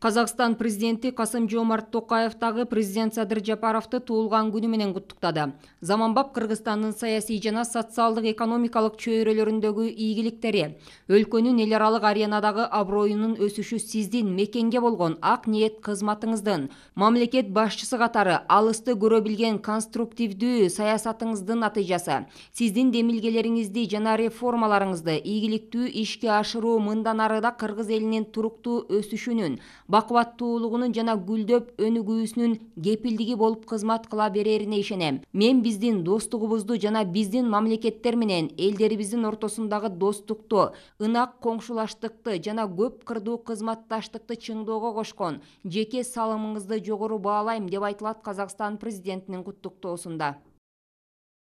Қазақстан президенти Касым Жомарт Тоқаев дагы президент Садыр Жапаровду туулган күнү менен куттуктады. Заманбап Кыргызстандын саясий жана социалдык экономикалык чөйрөлөрүндөгү ийгиликтери, өлкөнүн эл аралык аренадагы аброюнун өсүшү сиздин мекенге болгон ак ниет кызматыңыздын, мамлекет башчысы катары алысты көрө билген конструктивдүү саясатыңыздын натыйжасы. Сиздин демилгелериңизди жана реформаларыңызды ийгиликтүү ишке ашыруу мындан ары да кыргыз элинин туруктуу өсүшүнүн бакубаттуулугунун жана гүлдөп өнүгүүсүнүн кепилдиги болуп кызмат кыла берерине ишенем. Мен биздин достугубузду жана биздин мамлекеттер менен элдерибиздин ортосундагы достукту ынак коңшулаштыкты жана көп кырдуу кызматташтыкты чыңдоого кошкон жеке салымыңызды жогору баалайм деп айтылат казакстан президентинин куттуктоосунда